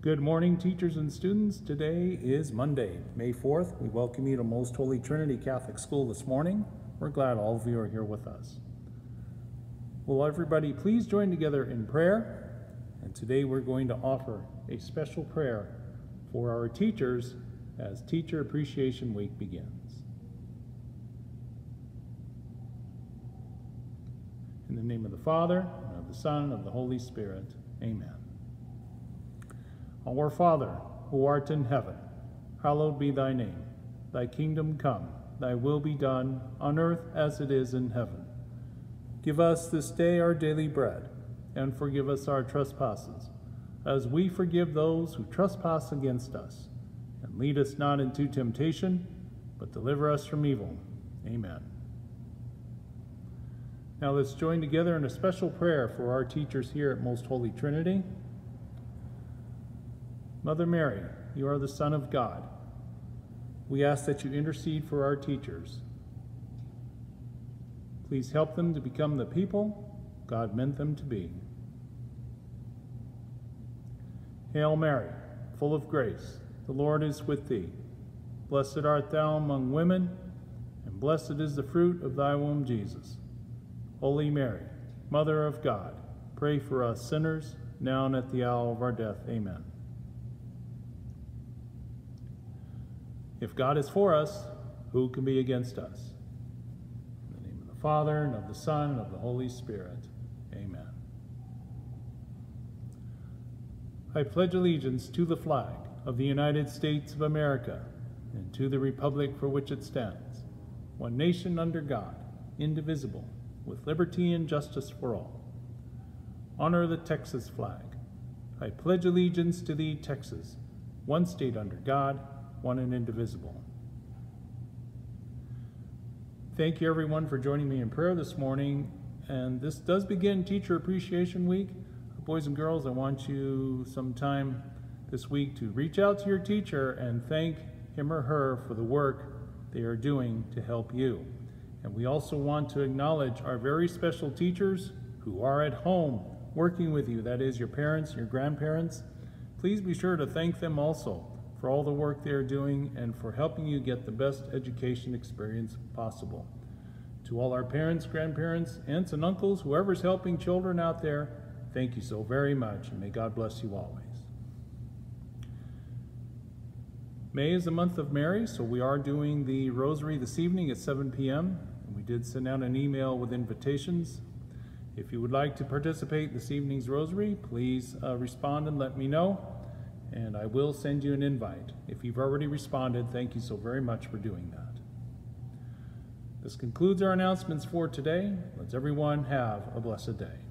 Good morning, teachers and students. Today is Monday, May 4th. We welcome you to Most Holy Trinity Catholic School this morning. We're glad all of you are here with us. Will everybody please join together in prayer? And today we're going to offer a special prayer for our teachers as Teacher Appreciation Week begins. In the name of the Father, and of the Son, and of the Holy Spirit. Amen. Our Father, who art in heaven, hallowed be thy name. Thy kingdom come, thy will be done, on earth as it is in heaven. Give us this day our daily bread, and forgive us our trespasses, as we forgive those who trespass against us. And lead us not into temptation, but deliver us from evil. Amen. Now let's join together in a special prayer for our teachers here at Most Holy Trinity. Mother Mary, you are the Son of God. We ask that you intercede for our teachers. Please help them to become the people God meant them to be. Hail Mary, full of grace, the Lord is with thee. Blessed art thou among women, and blessed is the fruit of thy womb, Jesus. Holy Mary, Mother of God, pray for us sinners, now and at the hour of our death. Amen. If God is for us, who can be against us? In the name of the Father, and of the Son, and of the Holy Spirit. Amen. I pledge allegiance to the flag of the United States of America and to the republic for which it stands, one nation under God, indivisible, with liberty and justice for all. Honor the Texas flag. I pledge allegiance to thee, Texas, one state under God, one and indivisible. Thank you everyone for joining me in prayer this morning. And this does begin Teacher Appreciation Week. Boys and girls, I want you sometime this week to reach out to your teacher and thank him or her for the work they are doing to help you. And we also want to acknowledge our very special teachers who are at home working with you, that is your parents, your grandparents. Please be sure to thank them also for all the work they are doing and for helping you get the best education experience possible. To all our parents, grandparents, aunts and uncles, whoever's helping children out there, thank you so very much and may God bless you always. May is the month of Mary, so we are doing the rosary this evening at 7 p.m. And We did send out an email with invitations. If you would like to participate this evening's rosary, please uh, respond and let me know and I will send you an invite. If you've already responded, thank you so very much for doing that. This concludes our announcements for today. Let's everyone have a blessed day.